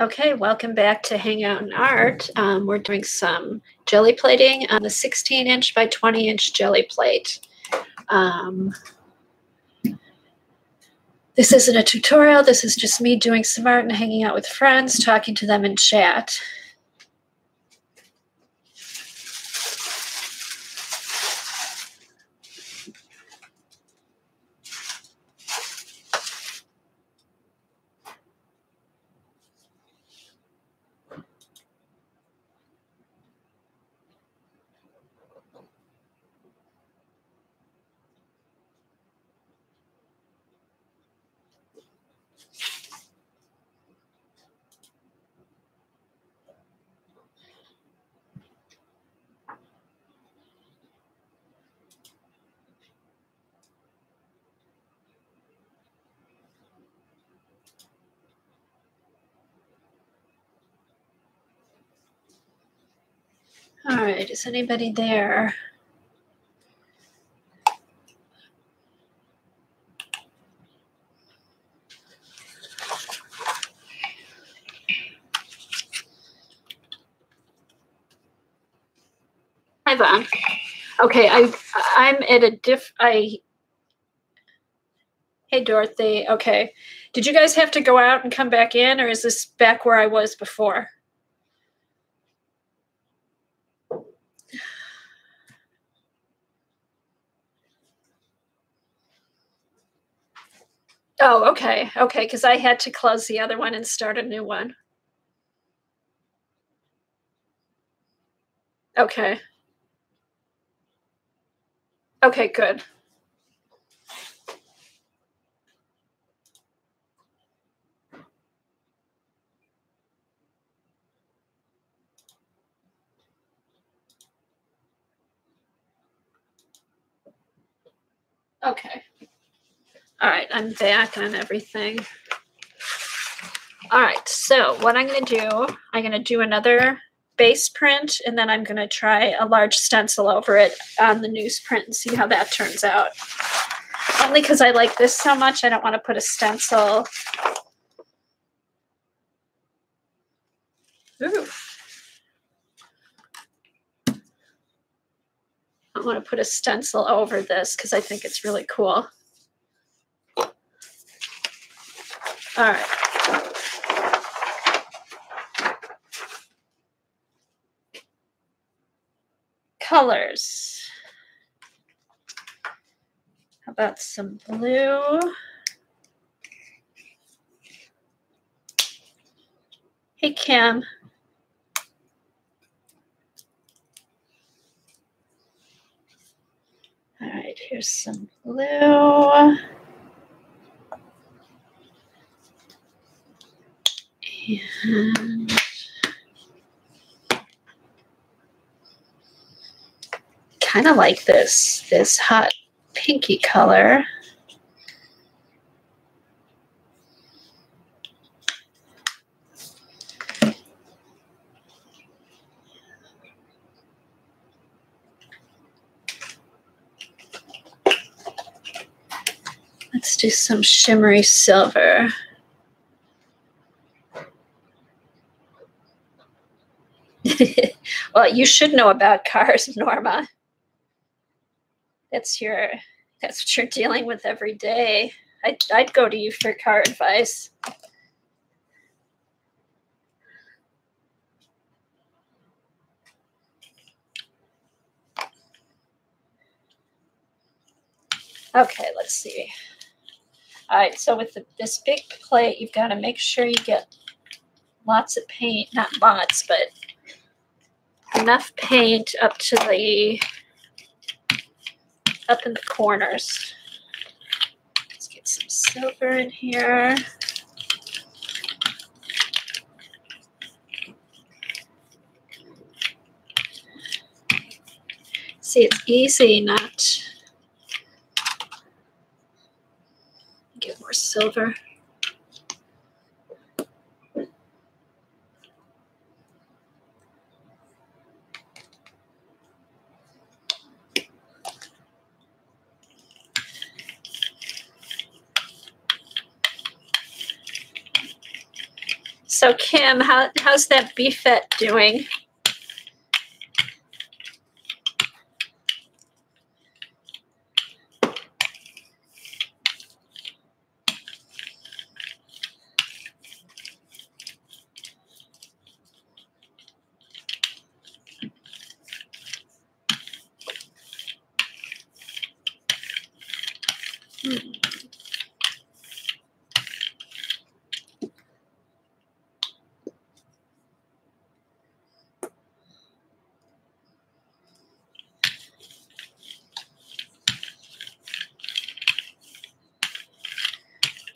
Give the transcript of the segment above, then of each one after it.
Okay, welcome back to Hangout and Art. Um, we're doing some jelly plating on the 16 inch by 20 inch jelly plate. Um, this isn't a tutorial, this is just me doing some art and hanging out with friends, talking to them in chat. All right, is anybody there? Hi, Vaughn. Okay, I I'm at a diff. I. Hey, Dorothy. Okay, did you guys have to go out and come back in, or is this back where I was before? Oh, okay. Okay, because I had to close the other one and start a new one. Okay. Okay, good. Okay. All right, I'm back on everything. All right, so what I'm going to do, I'm going to do another base print, and then I'm going to try a large stencil over it on the newsprint and see how that turns out. Only because I like this so much, I don't want to put a stencil. Ooh. I want to put a stencil over this because I think it's really cool. All right. Colors. How about some blue? Hey, Cam. All right, here's some blue. And kind of like this, this hot pinky color. Let's do some shimmery silver. well, you should know about cars, Norma. That's your that's what you're dealing with every day. I'd, I'd go to you for car advice. Okay, let's see. All right, so with the, this big plate, you've got to make sure you get lots of paint, not lots, but enough paint up to the up in the corners. Let's get some silver in here. See, it's easy not get more silver. So Kim, how, how's that beefette doing?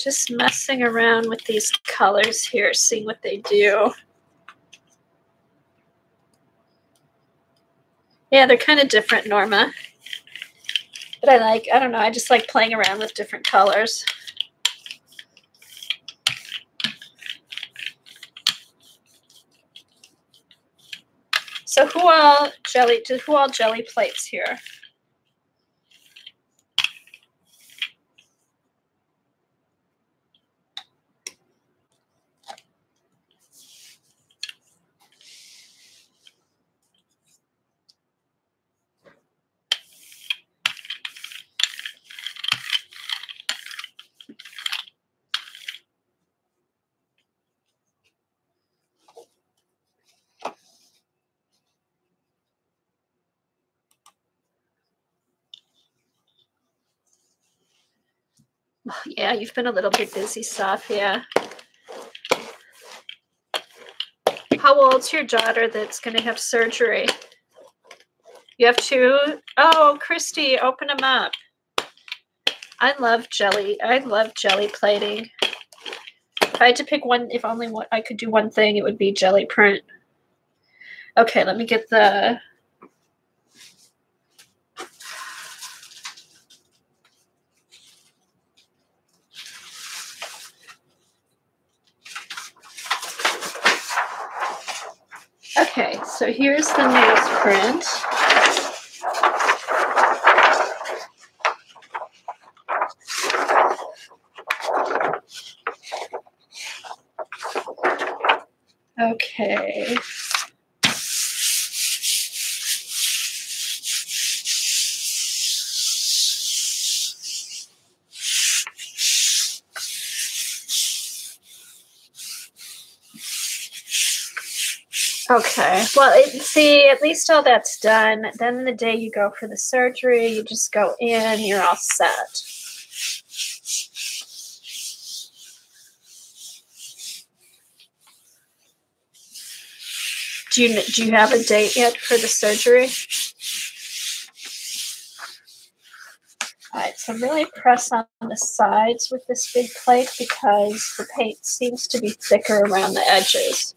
just messing around with these colors here, seeing what they do. Yeah, they're kind of different, Norma. But I like, I don't know, I just like playing around with different colors. So who all jelly, who all jelly plates here? Yeah, you've been a little bit busy, Sophia. How old's your daughter that's going to have surgery? You have two? Oh, Christy, open them up. I love jelly. I love jelly plating. If I had to pick one, if only one, I could do one thing, it would be jelly print. Okay, let me get the Okay, so here's the newsprint. Okay. Okay. Well, it, see, at least all that's done. Then the day you go for the surgery, you just go in, you're all set. Do you do you have a date yet for the surgery? All right, so really press on the sides with this big plate because the paint seems to be thicker around the edges.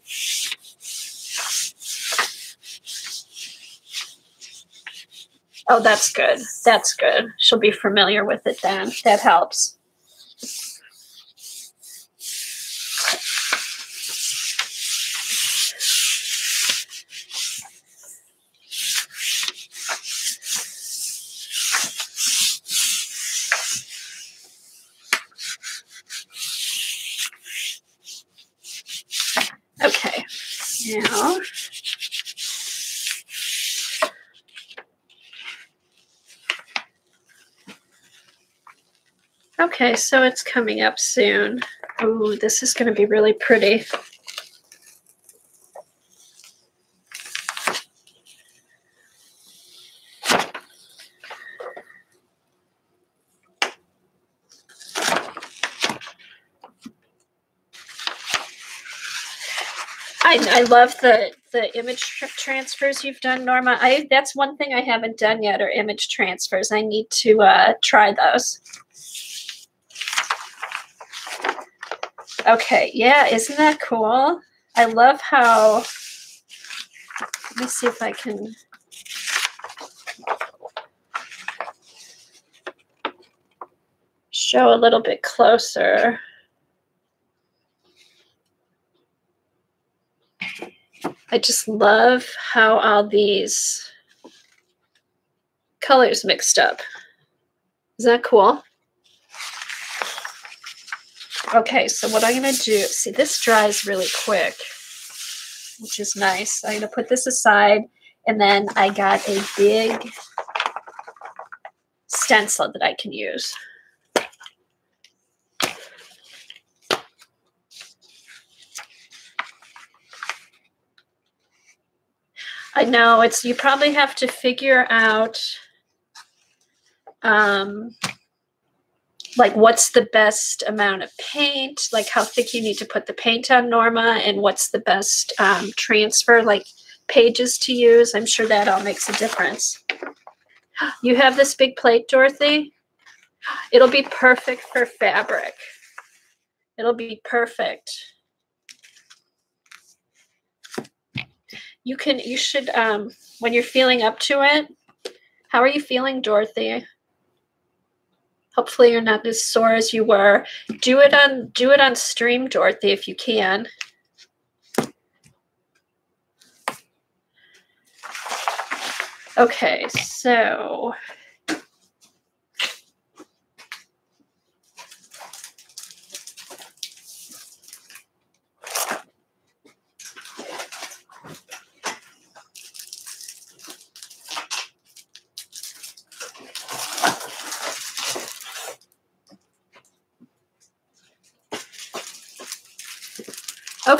Oh, that's good. That's good. She'll be familiar with it then. That helps. Okay, now Okay, so it's coming up soon. Oh, this is going to be really pretty. I, I love the the image transfers you've done, Norma. I that's one thing I haven't done yet are image transfers. I need to uh, try those. Okay, yeah, isn't that cool? I love how, let me see if I can, show a little bit closer. I just love how all these colors mixed up. Is that cool? Okay, so what I'm gonna do, see this dries really quick, which is nice. I'm gonna put this aside and then I got a big stencil that I can use. I know it's you probably have to figure out um like what's the best amount of paint, like how thick you need to put the paint on Norma and what's the best um, transfer like pages to use. I'm sure that all makes a difference. You have this big plate, Dorothy? It'll be perfect for fabric. It'll be perfect. You can, you should, um, when you're feeling up to it, how are you feeling, Dorothy? Hopefully you're not as sore as you were. Do it on, do it on stream, Dorothy, if you can. Okay, so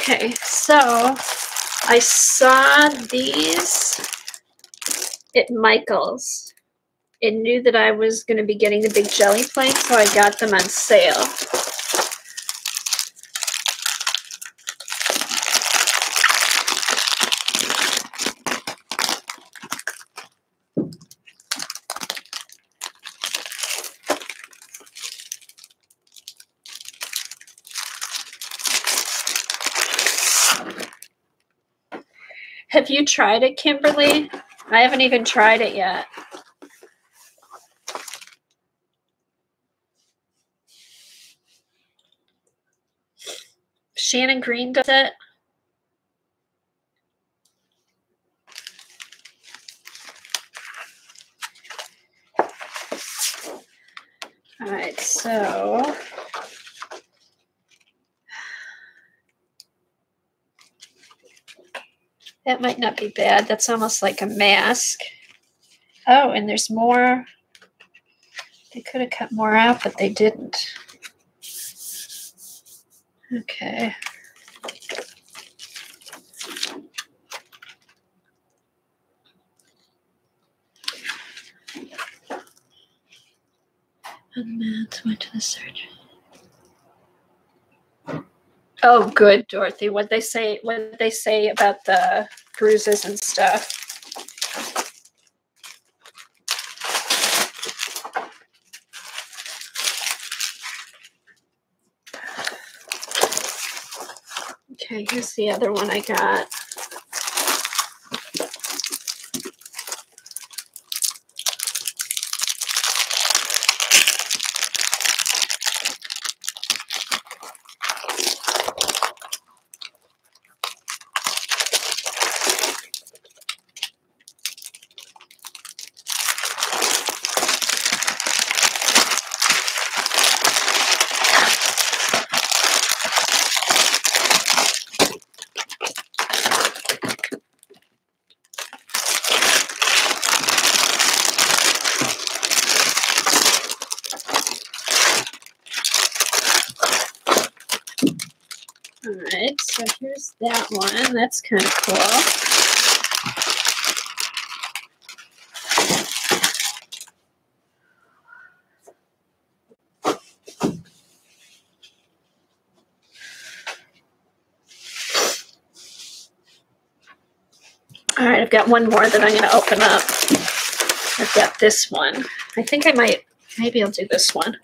Okay, so I saw these at Michael's and knew that I was going to be getting the big jelly plates, so I got them on sale. Have you tried it, Kimberly? I haven't even tried it yet. Shannon Green does it. All right, so That might not be bad. That's almost like a mask. Oh, and there's more. They could have cut more out, but they didn't. Okay. And Matt went to the surgeon. Oh, good, Dorothy. What they say? What they say about the bruises and stuff? Okay, here's the other one I got. All right, so here's that one. That's kind of cool. All right, I've got one more that I'm going to open up. I've got this one. I think I might, maybe I'll do this one.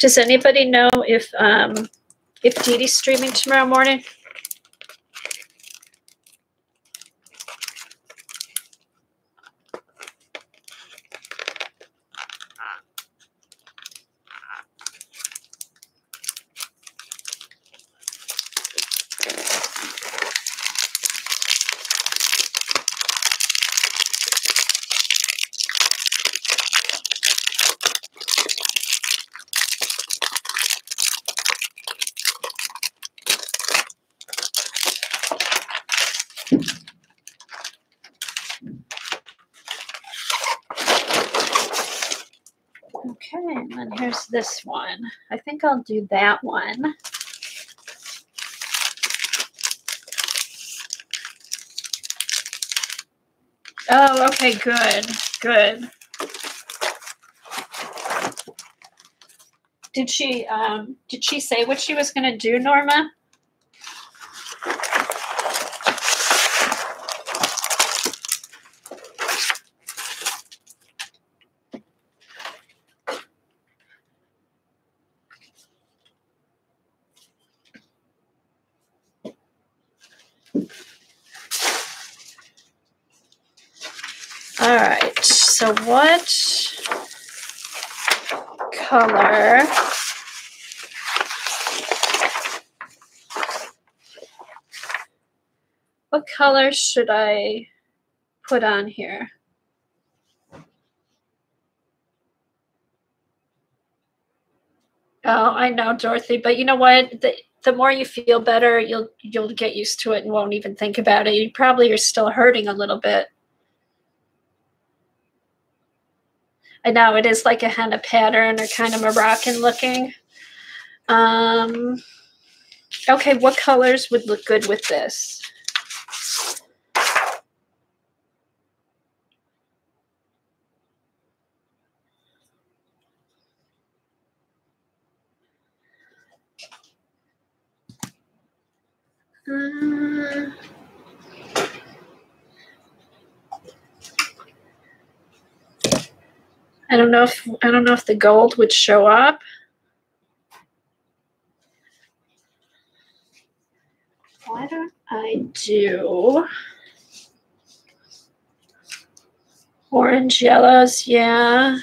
Does anybody know if um, if Dee streaming tomorrow morning? Okay, and then here's this one. I think I'll do that one. Oh, okay, good, good. Did she um did she say what she was gonna do, Norma? All right, so what color what color should I put on here? Oh, I know, Dorothy, but you know what? The, the more you feel better, you'll you'll get used to it and won't even think about it. You probably are still hurting a little bit. I know it is like a henna pattern or kind of Moroccan looking. Um, okay, what colors would look good with this? Don't know if I don't know if the gold would show up. Why don't I do orange yellows? Yeah.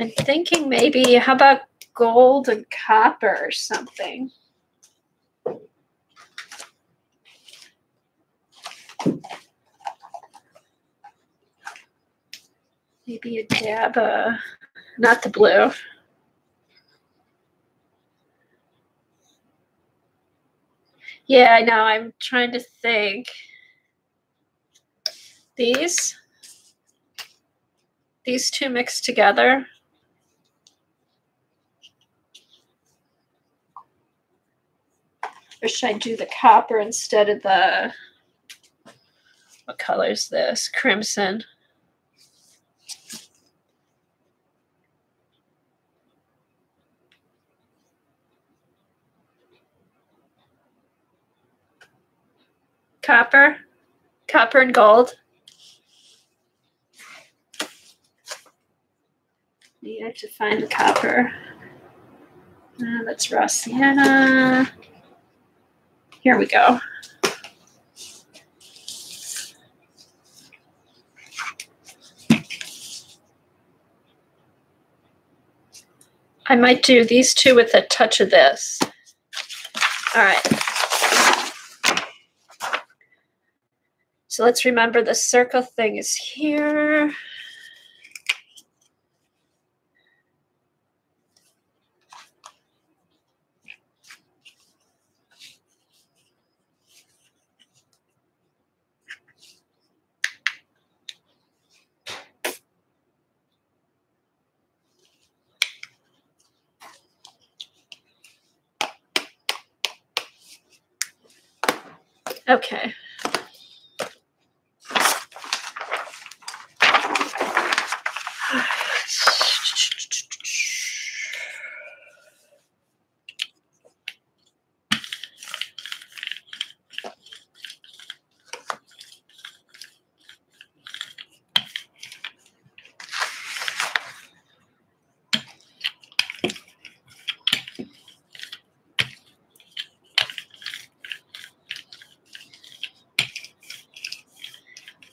I'm thinking maybe how about gold and copper or something. Maybe a dab, uh, not the blue. Yeah, I know. I'm trying to think. These, these two mixed together. Or should I do the copper instead of the, what color is this? Crimson. Copper, copper and gold. You have to find the copper. Uh, that's raw sienna. Here we go. I might do these two with a touch of this. All right. So let's remember the circle thing is here. Okay.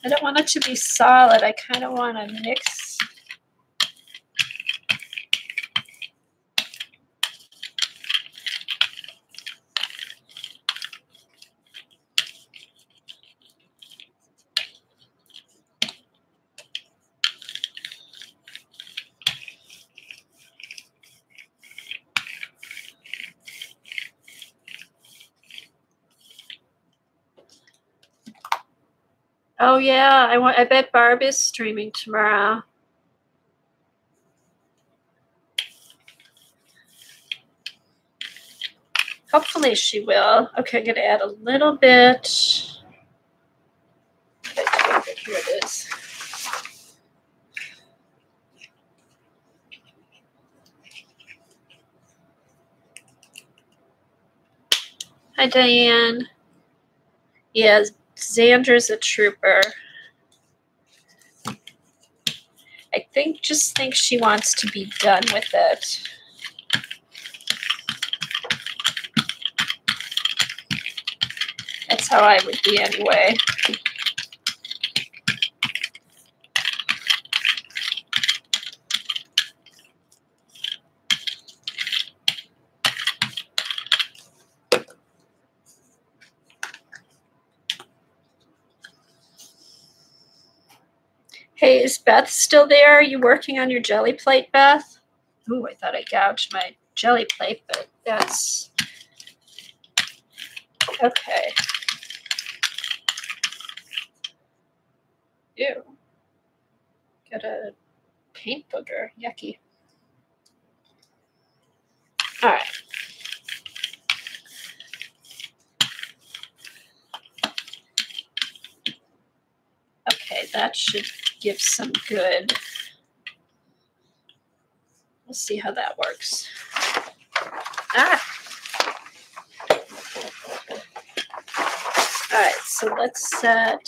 I don't want it to be solid. I kind of want to mix. Oh yeah, I want. I bet Barb is streaming tomorrow. Hopefully she will. Okay, I'm gonna add a little bit. Here it is. Hi, Diane. Yes, Xander's a trooper. I think just think she wants to be done with it. That's how I would be anyway. Beth still there? Are you working on your jelly plate, Beth? Ooh, I thought I gouged my jelly plate, but that's okay. Ew. Got a paint booger. Yucky. All right. Okay, that should give some good. We'll see how that works. Ah. All right, so let's set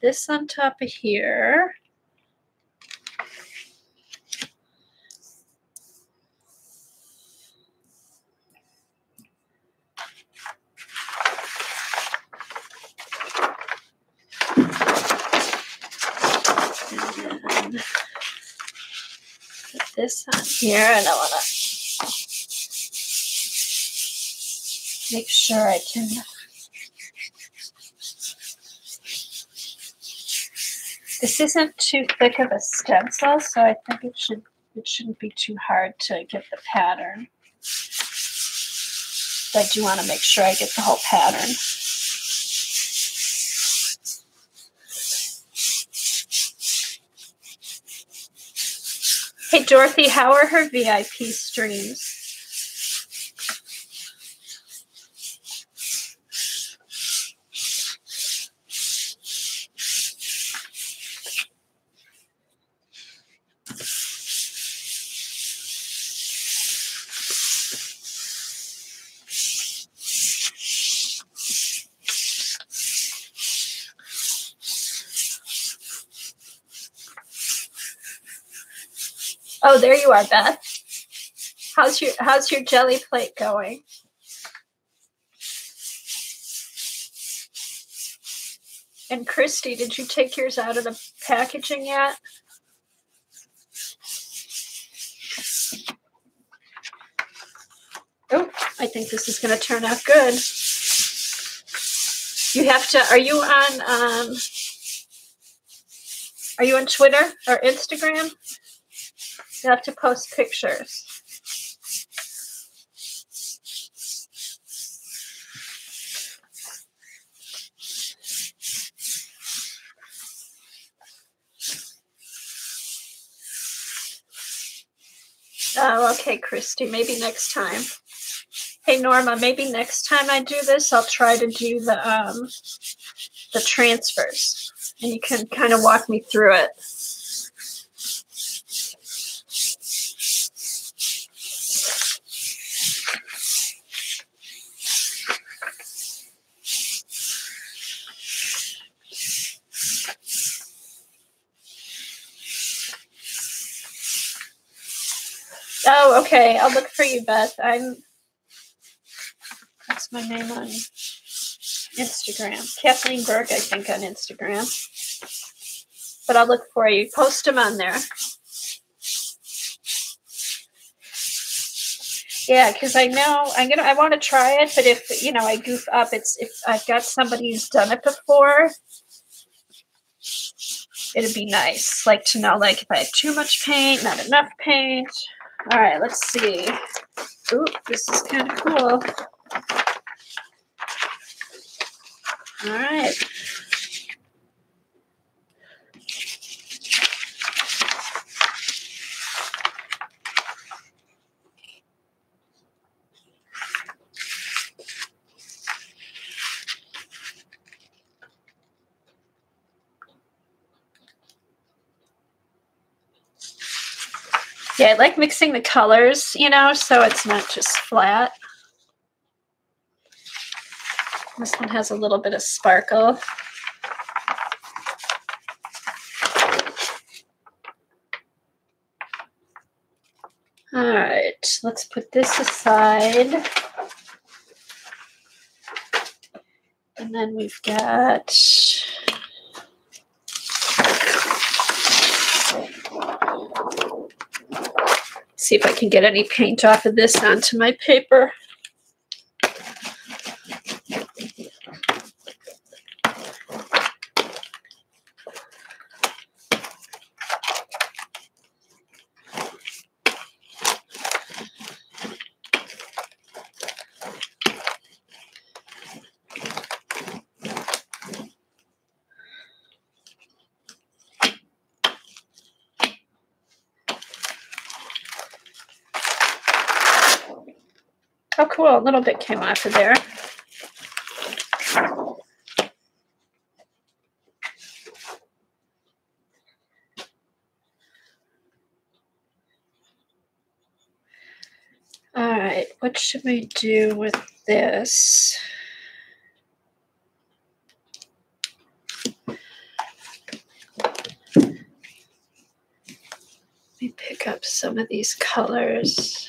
this on top of here. And then put this on here, and I want to make sure I can This isn't too thick of a stencil, so I think it should it shouldn't be too hard to get the pattern. But I do want to make sure I get the whole pattern. Dorothy, how are her VIP streams? Oh, there you are, Beth. How's your how's your jelly plate going? And Christy, did you take yours out of the packaging yet? Oh, I think this is going to turn out good. You have to. Are you on? Um, are you on Twitter or Instagram? You have to post pictures. Oh, okay, Christy. Maybe next time. Hey, Norma. Maybe next time I do this, I'll try to do the um, the transfers, and you can kind of walk me through it. Oh, okay. I'll look for you, Beth. I'm. That's my name on Instagram. Kathleen Berg, I think, on Instagram. But I'll look for you. Post them on there. Yeah, because I know I'm gonna. I want to try it, but if you know I goof up, it's if I've got somebody who's done it before, it'd be nice, like to know, like if I have too much paint, not enough paint. All right, let's see. Oop, this is kind of cool. All right. Yeah, I like mixing the colors, you know, so it's not just flat. This one has a little bit of sparkle. All right, let's put this aside. And then we've got see if I can get any paint off of this onto my paper. Oh, cool. A little bit came off of there. All right, what should we do with this? Let me pick up some of these colors.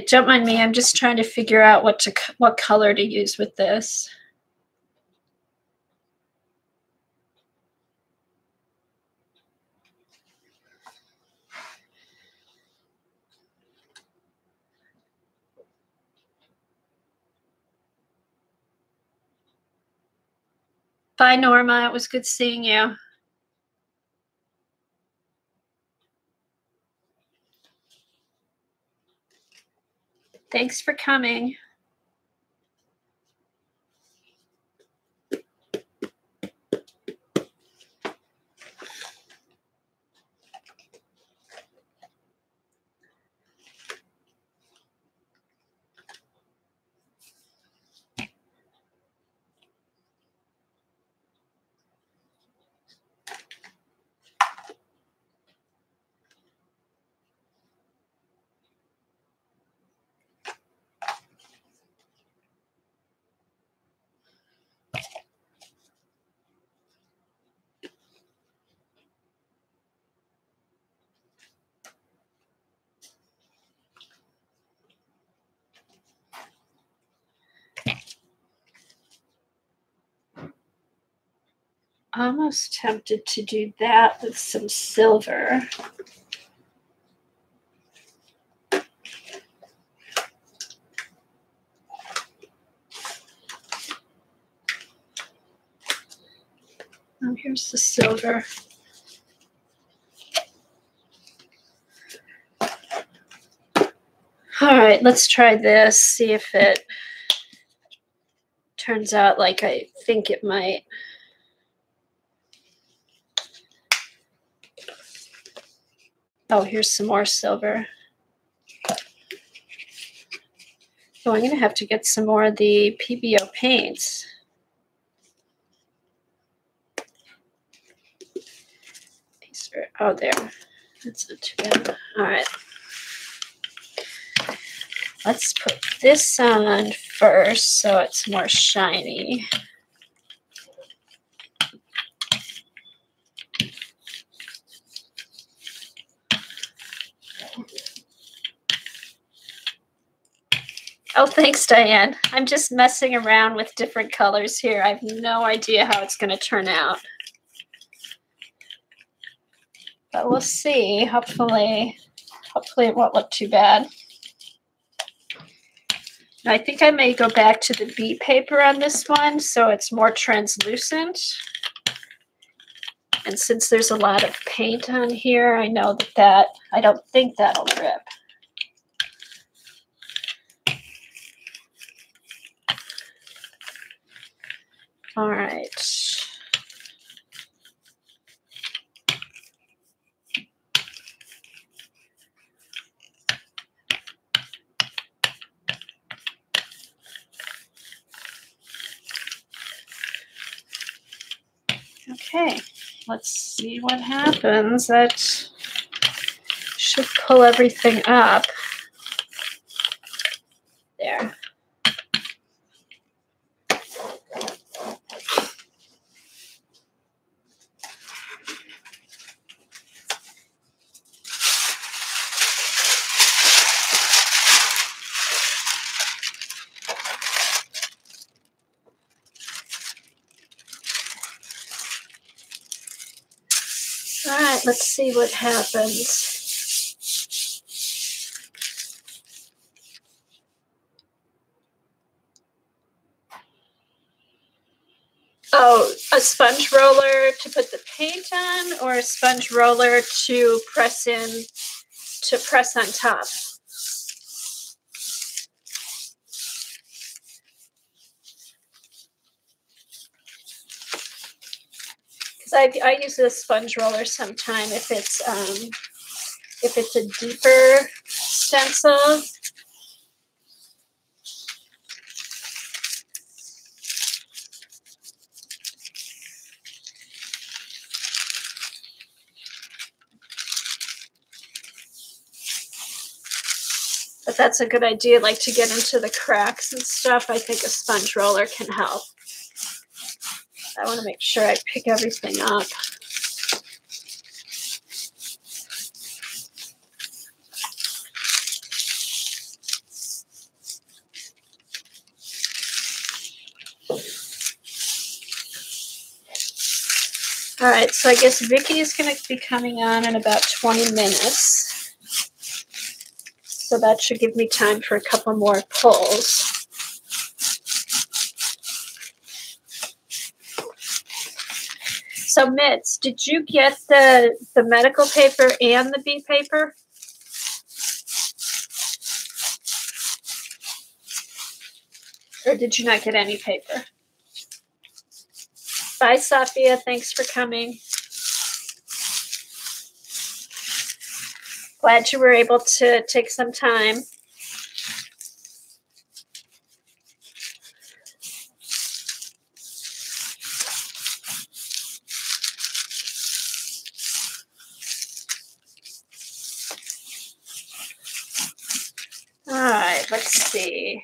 Don't mind me. I'm just trying to figure out what to what color to use with this. Bye, Norma. It was good seeing you. Thanks for coming. Almost tempted to do that with some silver. Oh, here's the silver. All right, let's try this, see if it turns out like I think it might. Oh, here's some more silver. So I'm going to have to get some more of the PBO paints. These are, oh, there. That's not too bad. All right. Let's put this on first so it's more shiny. Thanks, Diane. I'm just messing around with different colors here. I have no idea how it's going to turn out. But we'll see. Hopefully, hopefully it won't look too bad. I think I may go back to the Bee paper on this one so it's more translucent. And since there's a lot of paint on here, I know that that, I don't think that'll rip. All right. Okay, let's see what happens. That should pull everything up. There. All right, let's see what happens. Oh, a sponge roller to put the paint on or a sponge roller to press in to press on top? I, I use a sponge roller sometime if it's um, if it's a deeper stencil. But that's a good idea, like to get into the cracks and stuff. I think a sponge roller can help. I want to make sure I pick everything up. All right, so I guess Vicky is going to be coming on in about 20 minutes. So that should give me time for a couple more pulls. So Mitz, did you get the the medical paper and the Bee paper? Or did you not get any paper? Bye, Sophia. Thanks for coming. Glad you were able to take some time. All right, let's see.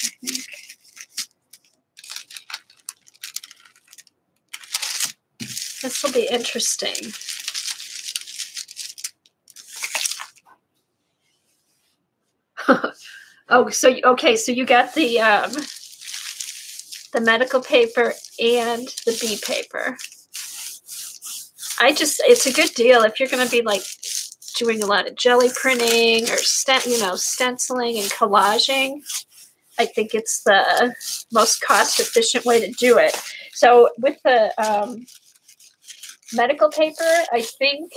I think this will be interesting. oh, so okay, so you got the um, the medical paper and the Bee paper. I just it's a good deal if you're going to be like doing a lot of jelly printing or stent, you know, stenciling and collaging. I think it's the most cost efficient way to do it. So with the um, medical paper, I think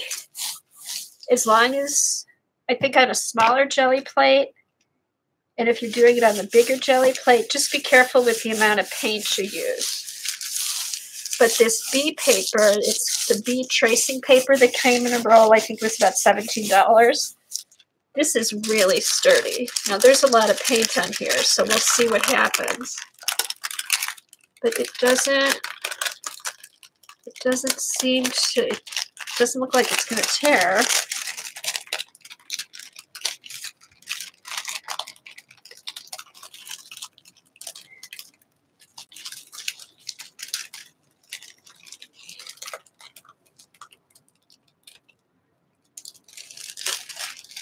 as long as I think on a smaller jelly plate, and if you're doing it on the bigger jelly plate, just be careful with the amount of paint you use. But this Bee paper, it's the Bee tracing paper that came in a roll. I think it was about seventeen dollars. This is really sturdy. Now there's a lot of paint on here, so we'll see what happens. But it doesn't. It doesn't seem to, it doesn't look like it's going to tear.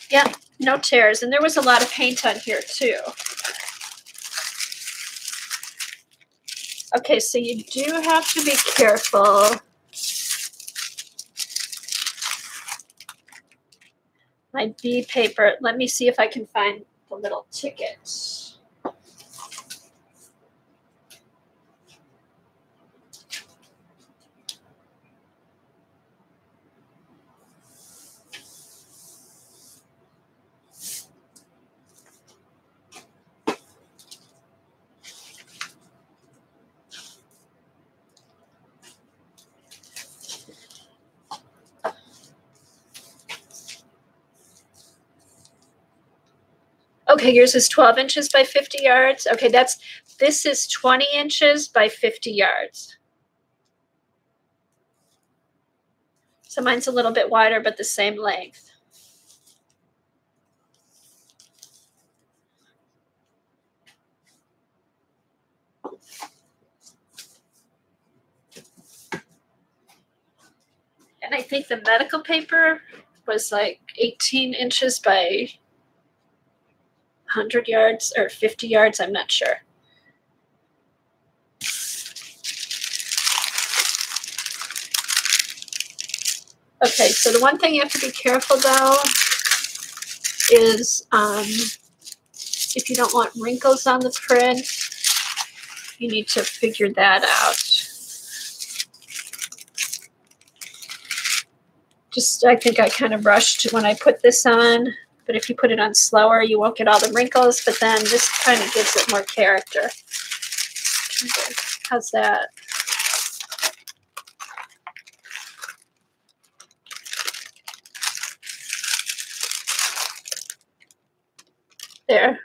Yeah, no tears. And there was a lot of paint on here too. Okay, so you do have to be careful. My Bee paper, let me see if I can find the little tickets. Okay, yours is 12 inches by 50 yards. Okay, that's this is 20 inches by 50 yards. So mine's a little bit wider, but the same length. And I think the medical paper was like 18 inches by 100 yards or 50 yards, I'm not sure. Okay, so the one thing you have to be careful though is um, if you don't want wrinkles on the print, you need to figure that out. Just, I think I kind of rushed when I put this on, but if you put it on slower, you won't get all the wrinkles, but then this kind of gives it more character. How's that? There.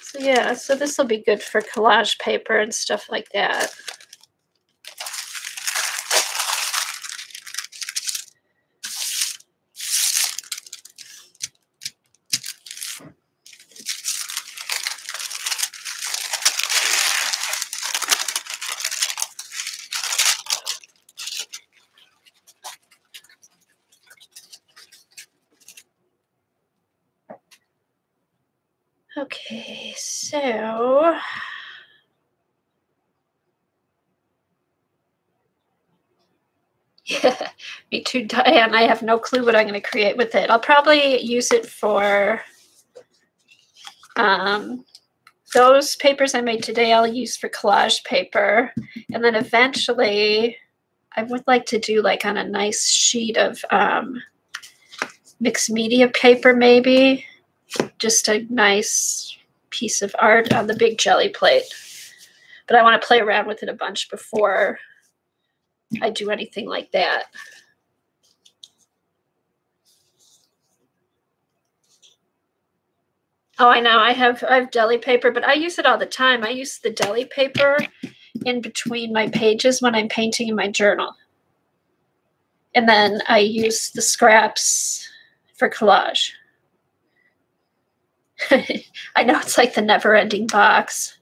So yeah, so this will be good for collage paper and stuff like that. Okay, so yeah, me Diane. I have no clue what I'm going to create with it. I'll probably use it for um, those papers I made today. I'll use for collage paper, and then eventually, I would like to do like on a nice sheet of um, mixed media paper, maybe just a nice piece of art on the big jelly plate. But I want to play around with it a bunch before I do anything like that. Oh, I know. I have I have deli paper, but I use it all the time. I use the deli paper in between my pages when I'm painting in my journal. And then I use the scraps for collage. I know it's like the never ending box.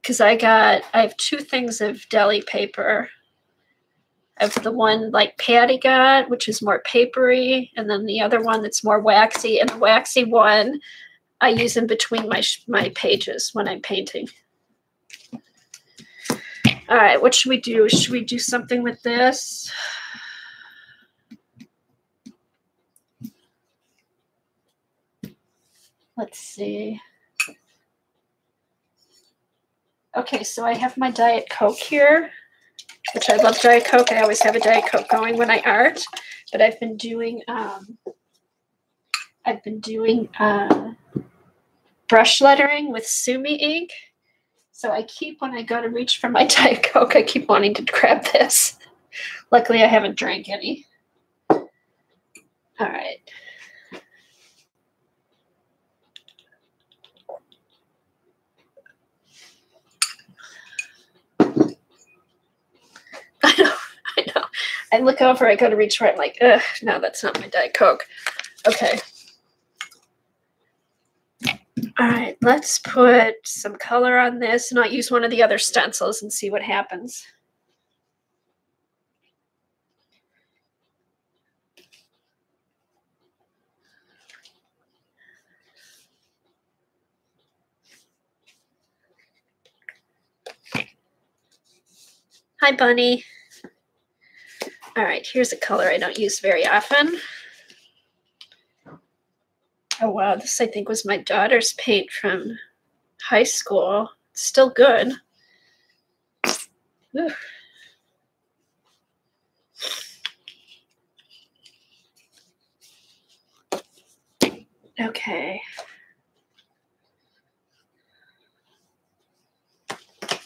Because I got, I have two things of deli paper. I have the one like Patty got, which is more papery, and then the other one that's more waxy. And the waxy one I use in between my my pages when I'm painting. All right, what should we do? Should we do something with this? Let's see. Okay, so I have my Diet Coke here, which I love Diet Coke. I always have a Diet Coke going when I art, but I've been doing um, I've been doing uh, brush lettering with Sumi ink. So I keep when I go to reach for my Diet Coke, I keep wanting to grab this. Luckily, I haven't drank any. All right. I look over, I go to reach for it, I'm like, ugh, no, that's not my Diet Coke. Okay. All right, let's put some color on this and I'll use one of the other stencils and see what happens. Hi, Bunny. All right, here's a color I don't use very often. Oh, wow. This, I think, was my daughter's paint from high school. It's still good. Ooh. Okay.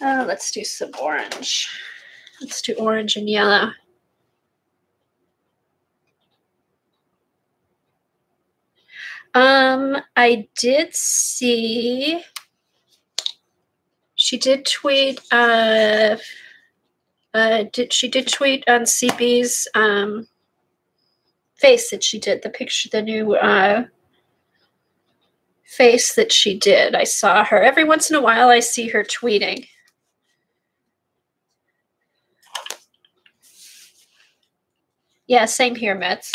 Uh, let's do some orange. Let's do orange and yellow. Um, I did see she did tweet uh uh did she did tweet on CB's um face that she did the picture the new uh face that she did. I saw her every once in a while I see her tweeting. Yeah, same here, Metz.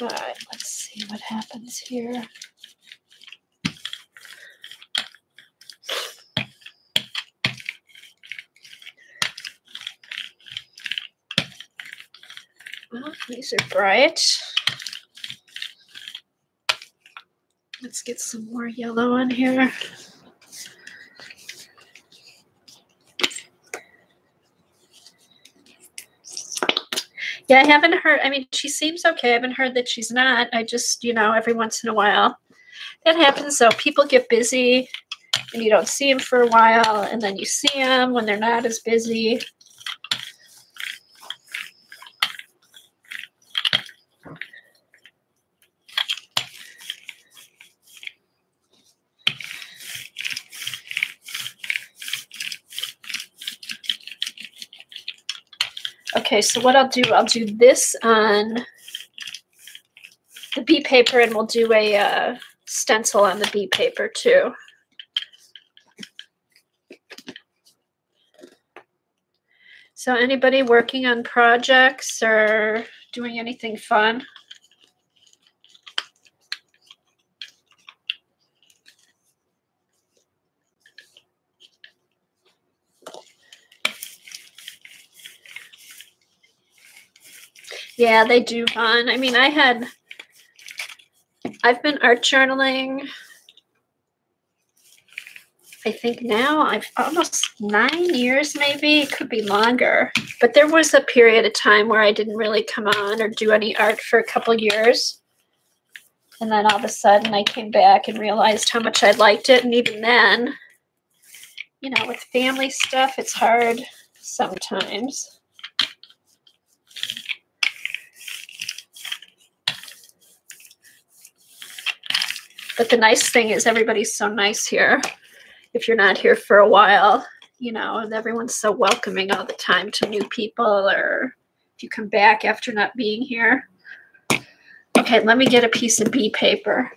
All right, let's see what happens here. Well, these are bright. Let's get some more yellow on here. Yeah, I haven't heard. I mean, she seems okay. I haven't heard that she's not. I just, you know, every once in a while that happens. So people get busy and you don't see them for a while, and then you see them when they're not as busy. Okay, so what I'll do, I'll do this on the Bee paper and we'll do a uh, stencil on the Bee paper too. So anybody working on projects or doing anything fun? Yeah, they do fun. I mean, I had, I've been art journaling. I think now I've almost nine years, maybe it could be longer. But there was a period of time where I didn't really come on or do any art for a couple years. And then all of a sudden I came back and realized how much I liked it. And even then, you know, with family stuff, it's hard sometimes. But the nice thing is everybody's so nice here. If you're not here for a while, you know, and everyone's so welcoming all the time to new people or if you come back after not being here. Okay, let me get a piece of Bee paper.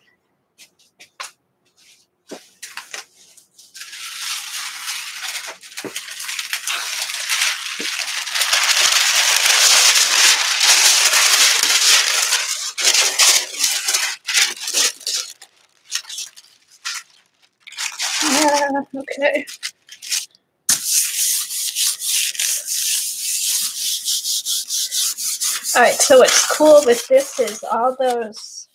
Yeah, okay. All right, so what's cool with this is all those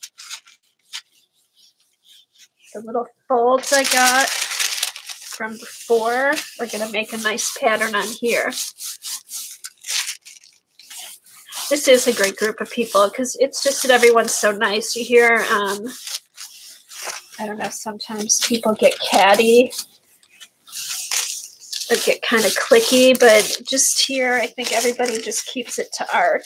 the little folds I got from before we're going to make a nice pattern on here. This is a great group of people because it's just that everyone's so nice. You hear, um, I don't know, sometimes people get catty or get kind of clicky, but just here, I think everybody just keeps it to art.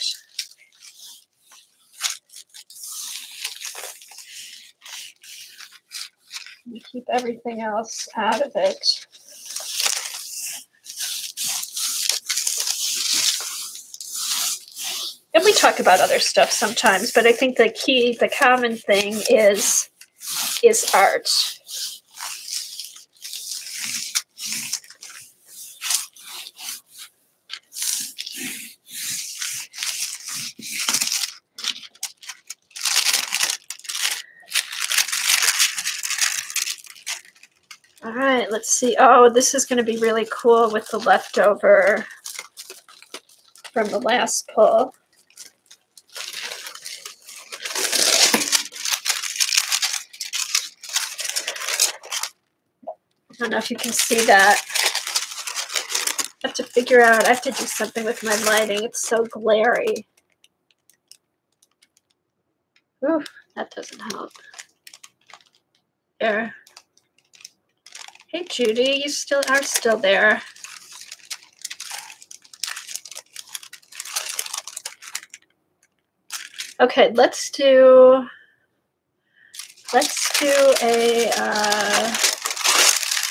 and keep everything else out of it. And we talk about other stuff sometimes, but I think the key, the common thing is is art. All right, let's see. Oh, this is going to be really cool with the leftover from the last pull. I don't know if you can see that. I have to figure out, I have to do something with my lighting. It's so glary. Ooh, that doesn't help. There. Hey, Judy, you still are still there. Okay, let's do, let's do a, uh,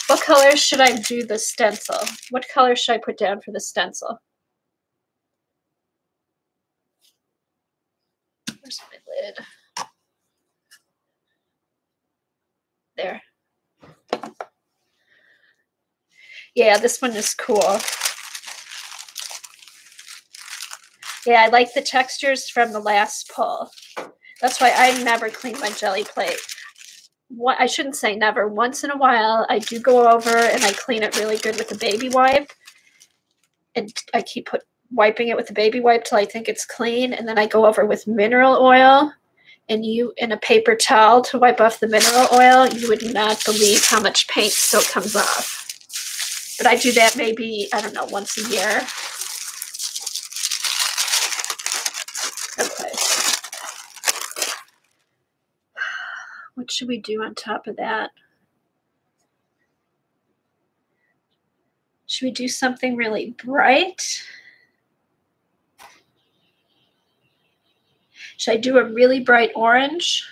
what color should I do the stencil? What color should I put down for the stencil? Where's my lid? There. Yeah, this one is cool. Yeah, I like the textures from the last pull. That's why I never clean my jelly plate what I shouldn't say never. Once in a while, I do go over and I clean it really good with a baby wipe, and I keep put, wiping it with a baby wipe till I think it's clean, and then I go over with mineral oil and you in a paper towel to wipe off the mineral oil. You would not believe how much paint still comes off. But I do that maybe I don't know once a year. Okay. What should we do on top of that? Should we do something really bright? Should I do a really bright orange?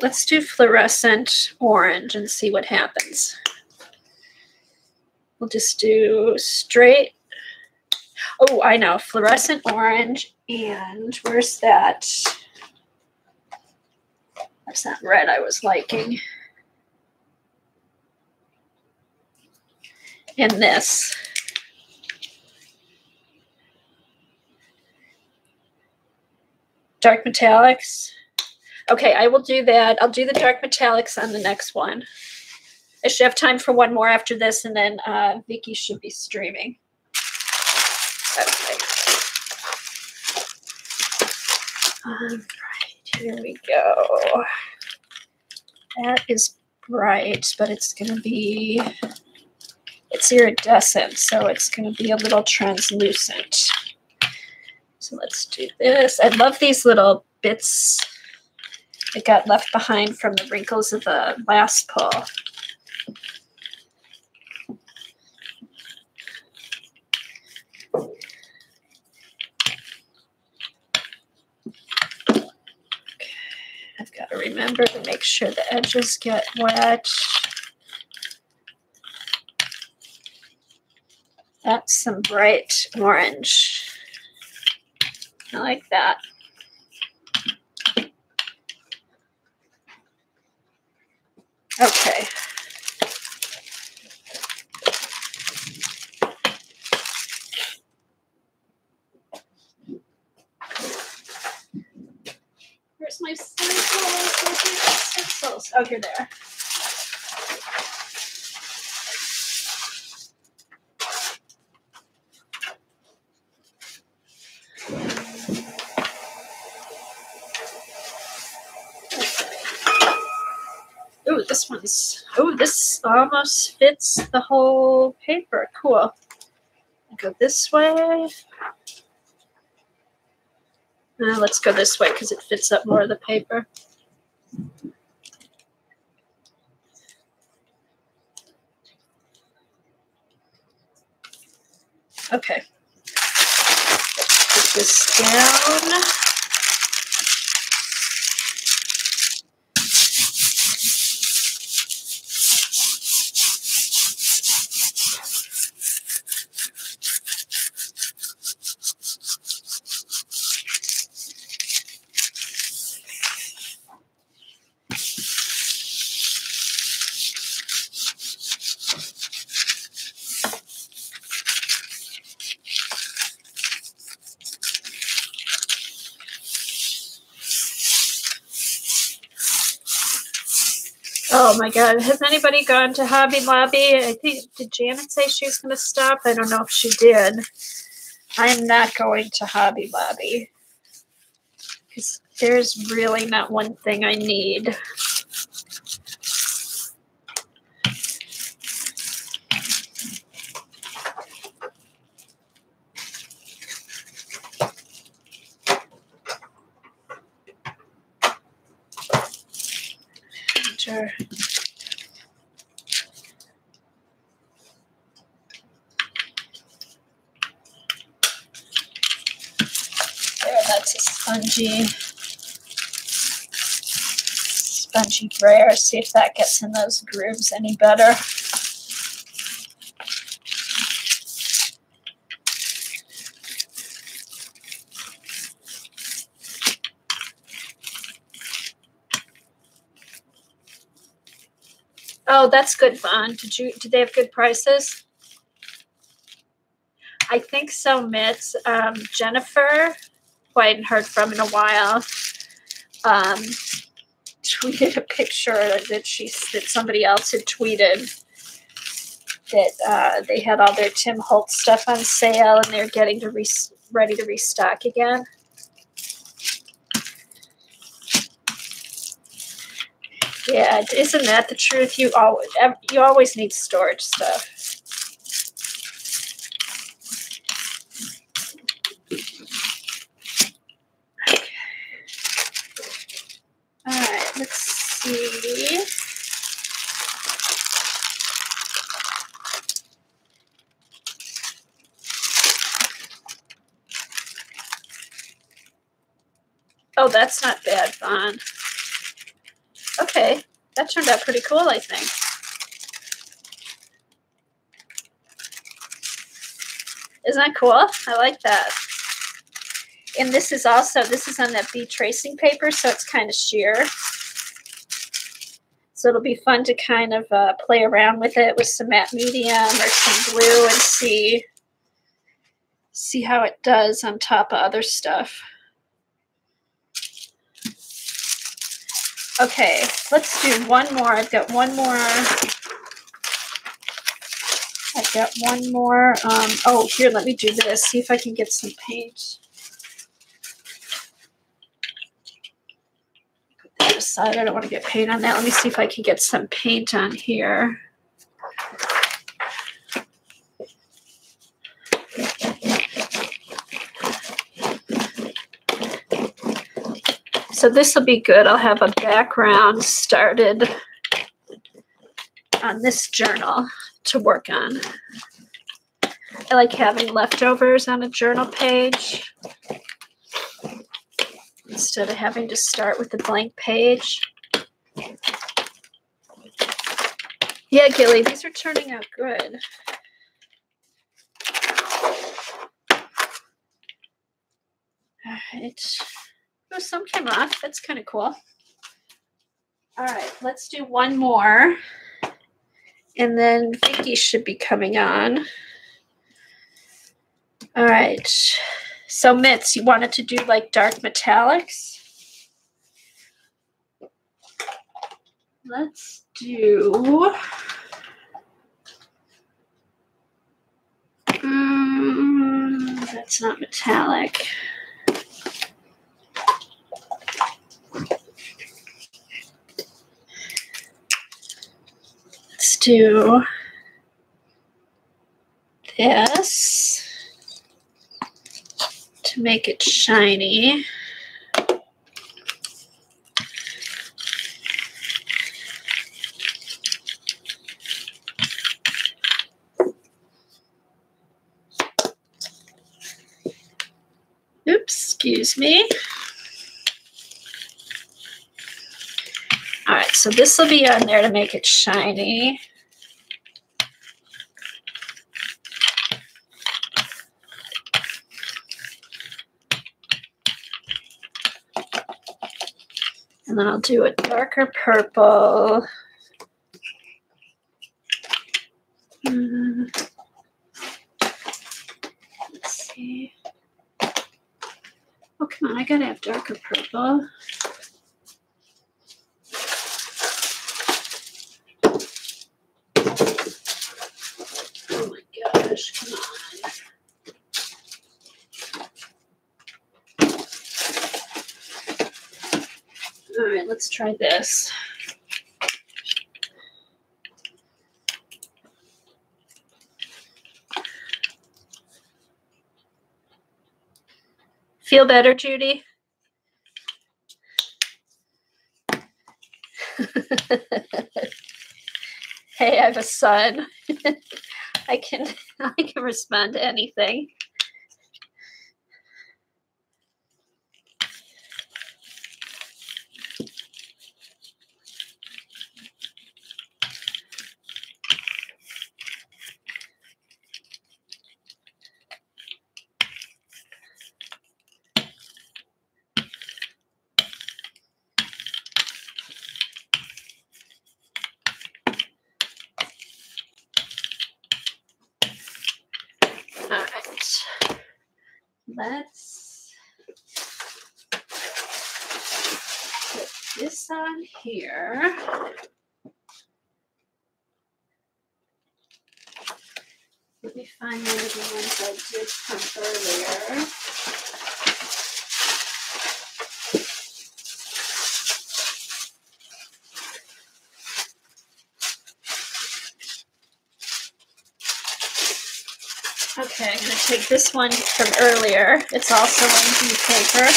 Let's do fluorescent orange and see what happens. We'll just do straight Oh, I know. Fluorescent orange. And where's that? That's that red I was liking. And this. Dark metallics. Okay, I will do that. I'll do the dark metallics on the next one. I should have time for one more after this, and then uh, Vicky should be streaming. Okay. All right, here we go. That is bright, but it's going to be, it's iridescent, so it's going to be a little translucent. So let's do this. I love these little bits that got left behind from the wrinkles of the last pull. Okay. I've got to remember to make sure the edges get wet. That's some bright orange. I like that. Okay. Where's my stencils? Oh, here they are. Ooh, this one's, oh, this almost fits the whole paper. Cool. Go this way. Uh, let's go this way because it fits up more of the paper. Okay. Put this down. Oh my god. Has anybody gone to Hobby Lobby? I think did Janet say she was gonna stop? I don't know if she did. I'm not going to Hobby Lobby. Because there's really not one thing I need. Enter. There, that's a spongy, spongy brayer. See if that gets in those grooves any better. Oh, that's good, Vaughn. Did you did they have good prices? I think so, Mitz. Um, Jennifer, hadn't heard from in a while, um, tweeted a picture that she that somebody else had tweeted that uh, they had all their Tim Holtz stuff on sale and they're getting to re- ready to restock again. Yeah, isn't that the truth? You always you always need storage stuff. Okay. All right, let's see. Oh, that's not bad, Vaughn. Okay, that turned out pretty cool, I think. Isn't that cool? I like that. And this is also, this is on that Bee tracing paper, so it's kind of sheer. So it'll be fun to kind of uh, play around with it with some matte medium or some glue and see, see how it does on top of other stuff. Okay, let's do one more. I've got one more. I've got one more. Um, oh, here, let me do this. See if I can get some paint. Put that aside. I don't want to get paint on that. Let me see if I can get some paint on here. So this will be good. I'll have a background started on this journal to work on. I like having leftovers on a journal page instead of having to start with a blank page. Yeah, Gilly, these are turning out good. All right. Oh, some came off. That's kind of cool. All right, let's do one more. And then Vicky should be coming on. All right. So Mitz, you wanted to do like dark metallics? Let's do um, that's not metallic. Let's do this to make it shiny. Oops, excuse me. All right, so this will be on there to make it shiny. And then I'll do a darker purple. Mm. Let's see. Oh, come on, I gotta have darker purple. gosh, come on. All right, let's try this. Feel better, Judy? hey, I have a son. I can I can respond to anything. All right. Let's put this on here. Let me find one of the ones I did from earlier. Okay, I'm gonna take this one from earlier. It's also on blue paper.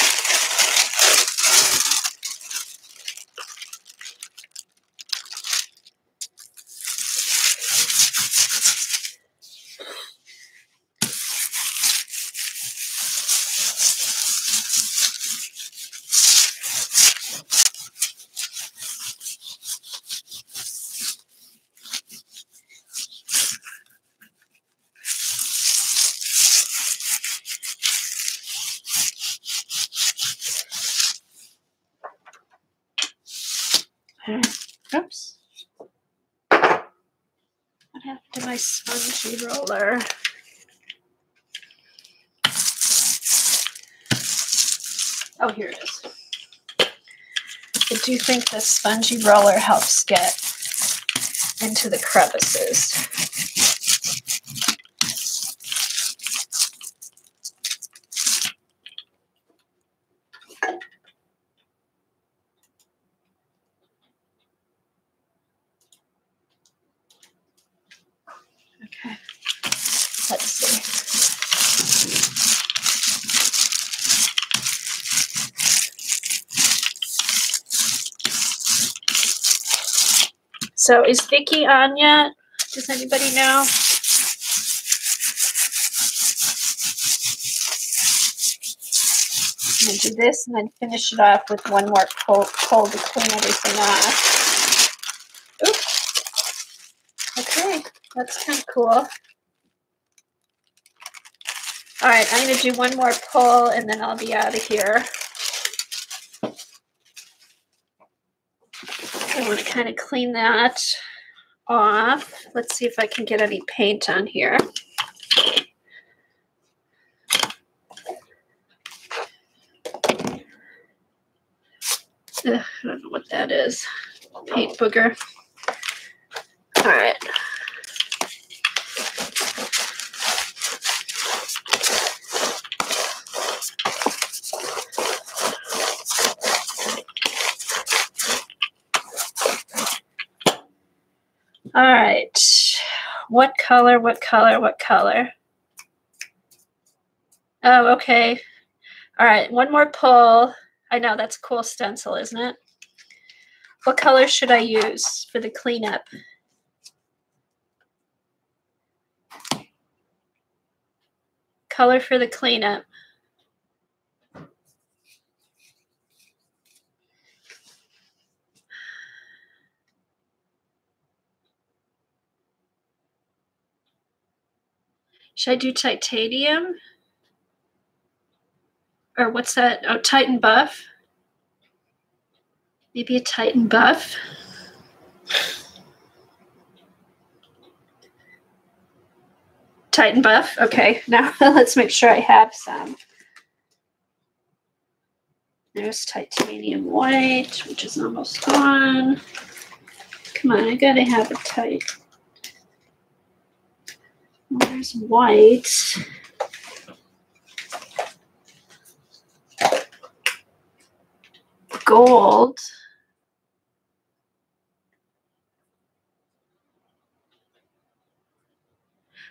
Oops. What happened to my spongy roller? Oh, here it is. I do think the spongy roller helps get into the crevices. Okay. Let's see. So is Vicky on yet? Does anybody know? I'm gonna do this and then finish it off with one more pull, to clean everything off. Oops. Okay, that's kind of cool. All right, I'm gonna do one more pull and then I'll be out of here. Want to kind of clean that off. Let's see if I can get any paint on here. Ugh, I don't know what that is. Paint booger. All right. All right. What color? What color? What color? Oh, okay. All right. One more pull. I know that's cool stencil, isn't it? What color should I use for the cleanup? Color for the cleanup. Should I do titanium? Or what's that? Oh, Titan buff. Maybe a Titan buff. Titan buff. Okay, now let's make sure I have some. There's titanium white, which is almost gone. Come on, I gotta have a tight. There's white. Gold.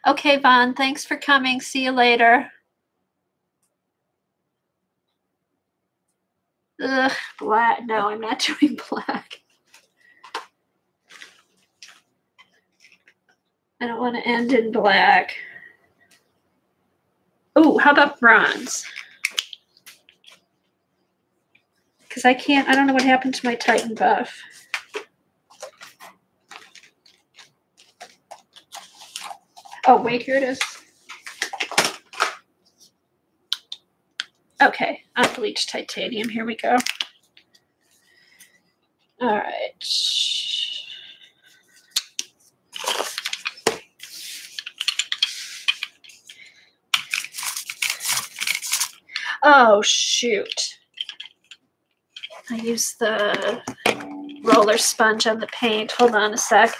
Okay, Vaughn, thanks for coming. See you later. Ugh, black. No, I'm not doing black. I don't want to end in black. Oh, how about bronze? Because I can't, I don't know what happened to my Titan buff. Oh, wait, here it is. Okay, unbleached titanium. Here we go. All right. Oh, shoot. I used the roller sponge on the paint. Hold on a sec.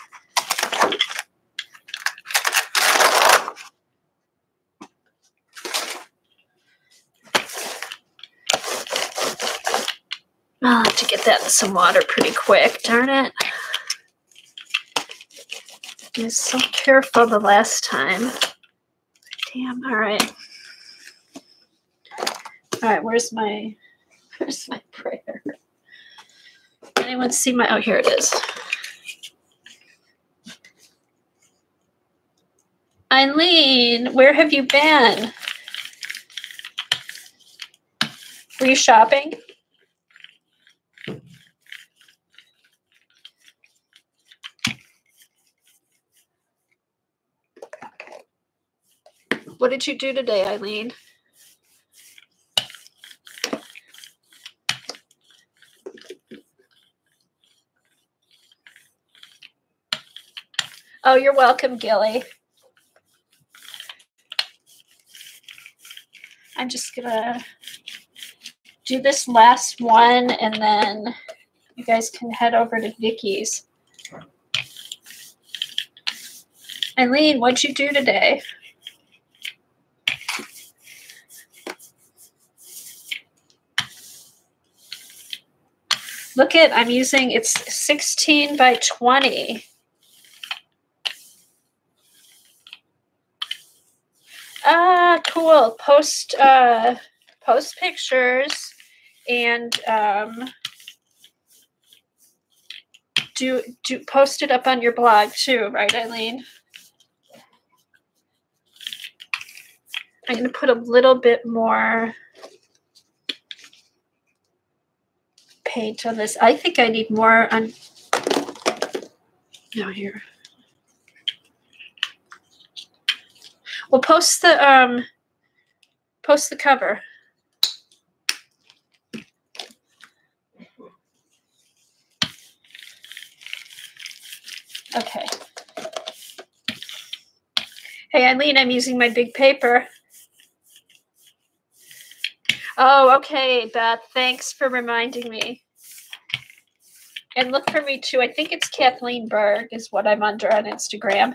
I'll have to get that in some water pretty quick. Darn it. I was so careful the last time. Damn, all right. All right, where's my where's my prayer? Anyone see my oh here it is. Eileen, where have you been? Were you shopping? What did you do today, Eileen? Oh, you're welcome, Gilly. I'm just gonna do this last one and then you guys can head over to Vicky's. Eileen, what'd you do today? Look at, I'm using, it's 16 by 20. Cool. Post uh post pictures and um do do post it up on your blog too, right, Eileen? I'm gonna put a little bit more paint on this. I think I need more on no here. We'll post the um post the cover. Okay. Hey, Eileen, I'm using my big paper. Oh, okay, Beth. Thanks for reminding me. And look for me too. I think it's Kathleen Berg is what I'm under on Instagram.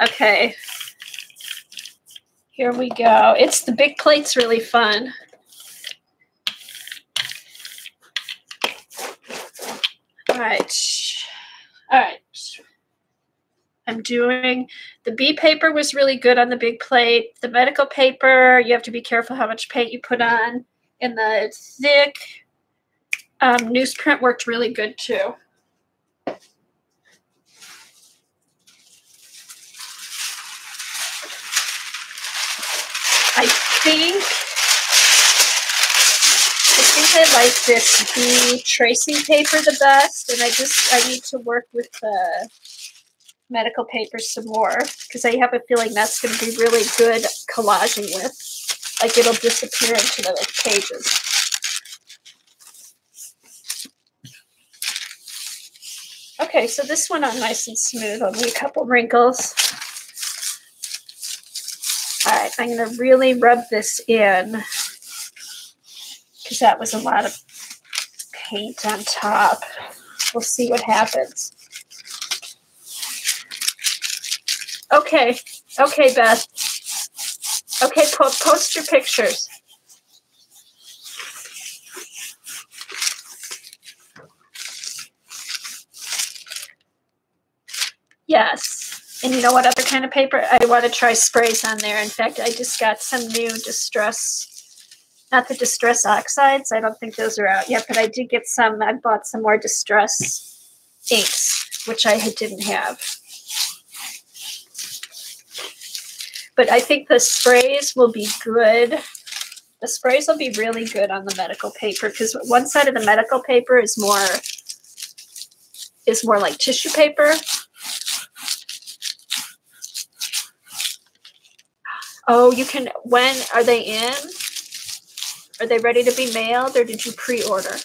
Okay. Here we go. It's the big plate's really fun. All right. All right. I'm doing the Bee paper was really good on the big plate. The medical paper, you have to be careful how much paint you put on. And the thick um, newsprint worked really good too. I think I like this Bee tracing paper the best, and I just I need to work with the medical paper some more because I have a feeling that's going to be really good collaging with. Like it'll disappear into the pages. Okay, so this went on nice and smooth. Only a couple wrinkles. All right, I'm going to really rub this in because that was a lot of paint on top. We'll see what happens. Okay. Okay, Beth. Okay, po- post your pictures. Yes. And you know what other kind of paper? I want to try sprays on there. In fact, I just got some new distress, not the distress oxides. I don't think those are out yet, but I did get some. I bought some more distress inks, which I didn't have. But I think the sprays will be good. The sprays will be really good on the medical paper because one side of the medical paper is more is more like tissue paper Oh, you can. When are they in? Are they ready to be mailed, or did you pre-order?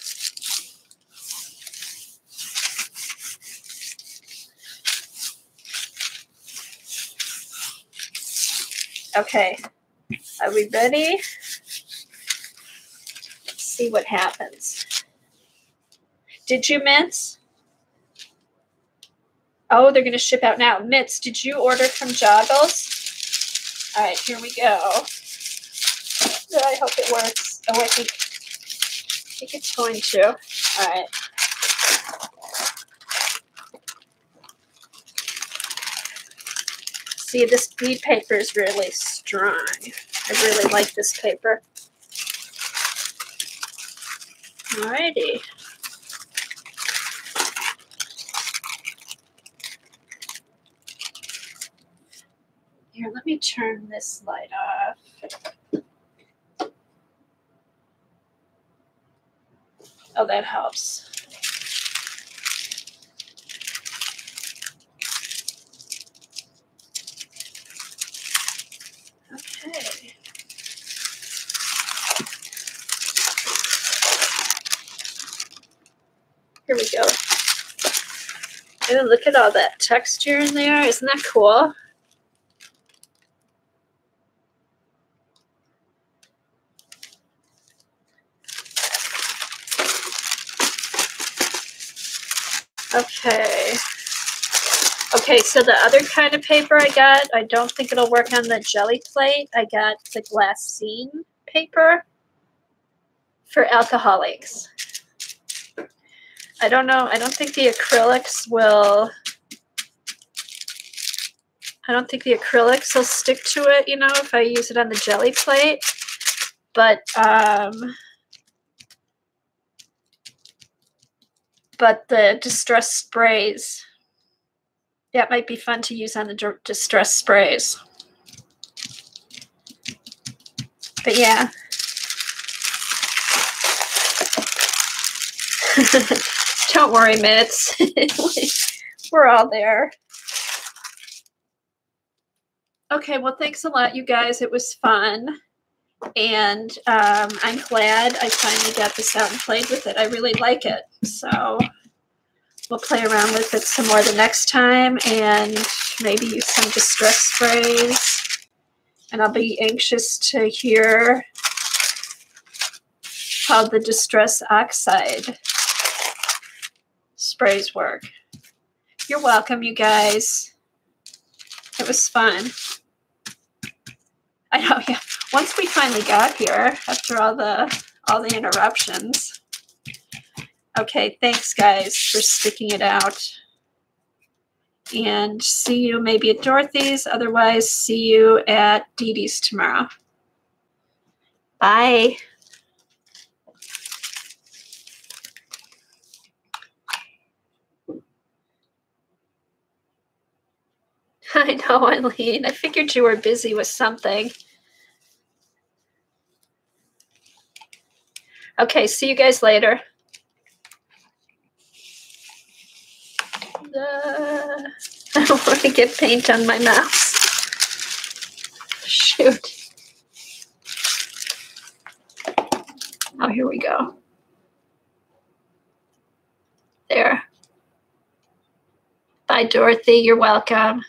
Okay, are we ready? Let's see what happens. Did you mince? Oh, they're going to ship out now. Mitz, did you order from Joggles? All right, here we go. I hope it works. Oh, I think, I think it's going to. All right. See, this bead paper is really strong. I really like this paper. Alrighty. Here, let me turn this light off. Oh, that helps. Okay. Here we go. And look at all that texture in there. Isn't that cool? Okay. Okay, so the other kind of paper I got, I don't think it'll work on the jelly plate. I got the glassine paper for alcohol inks. I don't know. I don't think the acrylics will. I don't think the acrylics will stick to it, you know, if I use it on the jelly plate. But um, but the distress sprays, that might be fun to use on the distress sprays. But yeah. Don't worry, Mitts. We're all there. Okay, well, thanks a lot, you guys. It was fun. And um, I'm glad I finally got this out and played with it. I really like it. So we'll play around with it some more the next time and maybe use some distress sprays. And I'll be anxious to hear how the distress oxide sprays work. You're welcome, you guys. It was fun. I know, yeah. Once we finally got here, after all the all the interruptions. Okay, thanks guys for sticking it out. And see you maybe at Dorothy's. Otherwise, see you at Dee Dee's tomorrow. Bye. I know, Eileen. I figured you were busy with something. Okay, see you guys later. I don't want to get paint on my mouse. Shoot. Oh, here we go. There. Bye, Dorothy. You're welcome.